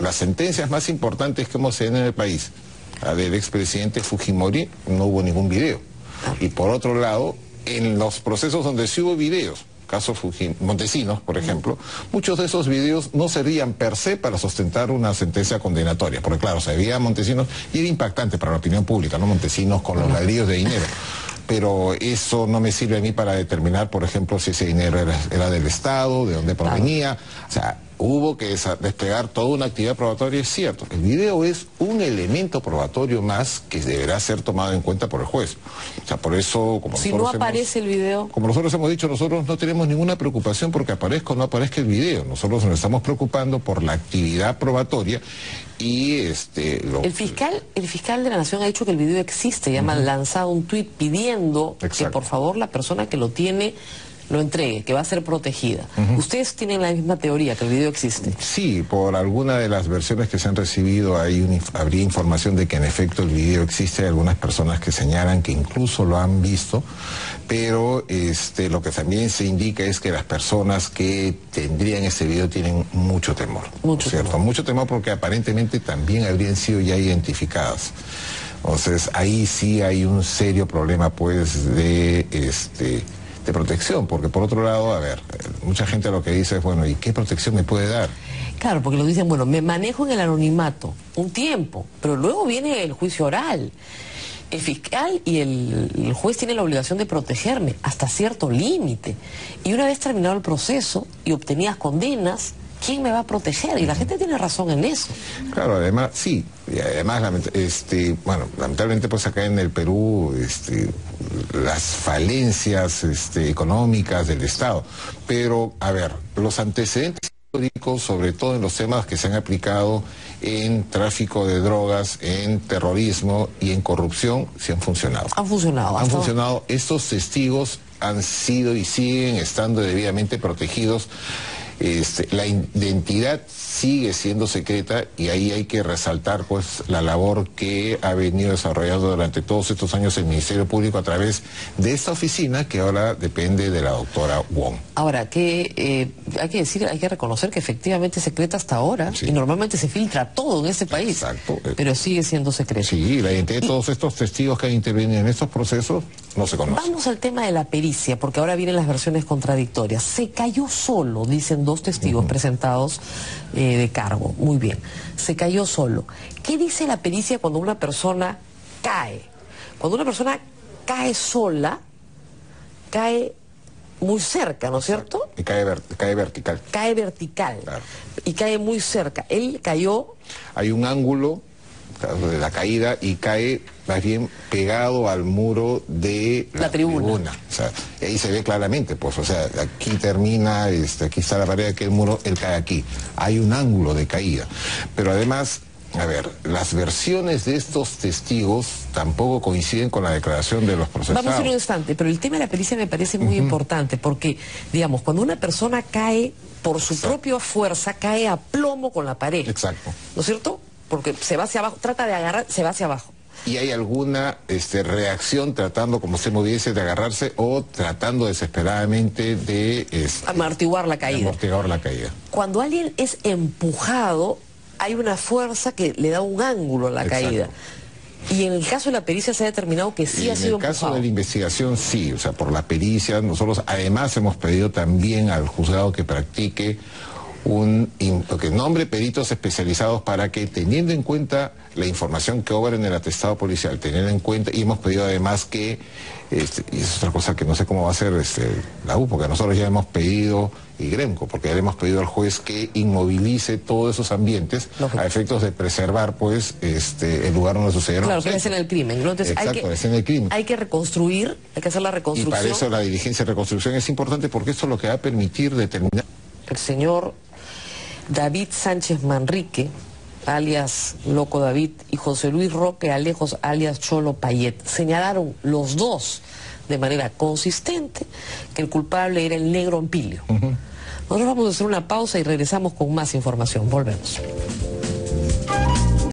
Las sentencias más importantes que hemos tenido en el país, la del expresidente Fujimori, no hubo ningún video. Y por otro lado, en los procesos donde sí hubo videos, caso Montesinos, por ejemplo, muchos de esos videos no servían per se para sustentar una sentencia condenatoria, porque claro, se Montesinos y era impactante para la opinión pública, ¿no? Montesinos con los ladrillos de dinero. Pero eso no me sirve a mí para determinar, por ejemplo, si ese dinero era, del Estado, de dónde provenía. Hubo que desplegar toda una actividad probatoria, es cierto. El video es un elemento probatorio más que deberá ser tomado en cuenta por el juez. O sea, por eso, como Si no nosotros hemos- aparece el video, como nosotros hemos dicho, nosotros no tenemos ninguna preocupación porque aparezca o no aparezca el video. Nosotros nos estamos preocupando por la actividad probatoria y este lo- el fiscal, el fiscal de la Nación ha dicho que el video existe, ya ha lanzado un tuit pidiendo que por favor la persona que lo tiene lo entregue, que va a ser protegida. Ustedes tienen la misma teoría, que el video existe. Sí, por alguna de las versiones que se han recibido hay un inf- habría información de que en efecto el video existe, hay algunas personas que señalan que incluso lo han visto, pero este, lo que también se indica es que las personas que tendrían ese video tienen mucho temor. Mucho ¿cierto? temor. Mucho temor porque aparentemente también habrían sido ya identificadas. Entonces ahí sí hay un serio problema pues de este de protección, porque por otro lado, a ver, mucha gente lo que dice es, bueno, ¿y qué protección me puede dar? Claro, porque lo dicen, bueno, me manejo en el anonimato un tiempo, pero luego viene el juicio oral. El fiscal y el, el juez tienen la obligación de protegerme hasta cierto límite. Y una vez terminado el proceso y obtenidas condenas, ¿quién me va a proteger? Y la gente tiene razón en eso. Claro, además, sí, y además, este, bueno, lamentablemente pues acá en el Perú, este, las falencias este, económicas del Estado, pero, a ver, los antecedentes históricos, sobre todo en los temas que se han aplicado en tráfico de drogas, en terrorismo y en corrupción, sí han funcionado. Han funcionado. Han funcionado, estos testigos han sido y siguen estando debidamente protegidos. Este, la identidad sigue siendo secreta y ahí hay que resaltar pues la labor que ha venido desarrollando durante todos estos años el Ministerio Público a través de esta oficina que ahora depende de la doctora Wong. Ahora, que eh, hay que decir, hay que reconocer que efectivamente es secreta hasta ahora Sí. y normalmente se filtra todo en este país, Exacto. Eh, pero sigue siendo secreto. Sí, la identidad de todos estos testigos que han intervenido en estos procesos no se conoce. Vamos al tema de la pericia, porque ahora vienen las versiones contradictorias. Se cayó solo, dicen dos testigos presentados eh, de cargo. Muy bien. Se cayó solo. ¿Qué dice la pericia cuando una persona cae? Cuando una persona cae sola, cae muy cerca, ¿no es cierto? Y cae, ver- cae vertical. Cae vertical Claro. y cae muy cerca. Él cayó hay un ángulo de la caída y cae más bien pegado al muro de la, La tribuna. O sea, y ahí se ve claramente, pues, o sea, aquí termina, este, aquí está la pared, aquí el muro, él cae aquí. Hay un ángulo de caída. Pero además, a ver, las versiones de estos testigos tampoco coinciden con la declaración de los procesados. Vamos a ir un instante, pero el tema de la pericia me parece muy importante porque, digamos, cuando una persona cae por su propia fuerza, cae a plomo con la pared. Exacto. ¿No es cierto? Porque se va hacia abajo, trata de agarrar, se va hacia abajo. y hay alguna este, reacción tratando, como se moviese, de agarrarse o tratando desesperadamente de este, Amortiguar la caída. amortiguar la caída. Cuando alguien es empujado, hay una fuerza que le da un ángulo a la Exacto. caída. Y en el caso de la pericia se ha determinado que sí Y ha en sido el caso empujado. de la investigación, sí, o sea, por la pericia, nosotros además hemos pedido también al juzgado que practique un que nombre peritos especializados para que teniendo en cuenta la información que obra en el atestado policial, teniendo en cuenta, y hemos pedido además que, este, y es otra cosa que no sé cómo va a ser este, la U, porque nosotros ya hemos pedido, y Gremco, porque ya le hemos pedido al juez que inmovilice todos esos ambientes Lógico. a efectos de preservar pues este el lugar donde sucedieron Claro, los que es en el crimen. ¿no? Entonces hay que, es en el crimen. hay que reconstruir, hay que hacer la Y reconstrucción. para eso la diligencia de reconstrucción es importante porque esto es lo que va a permitir determinar. el señor David Sánchez Manrique, alias Loco David, y José Luis Roque Alejos, alias Cholo Payet, señalaron los dos de manera consistente que el culpable era el negro Empilio. Nosotros vamos a hacer una pausa y regresamos con más información. Volvemos.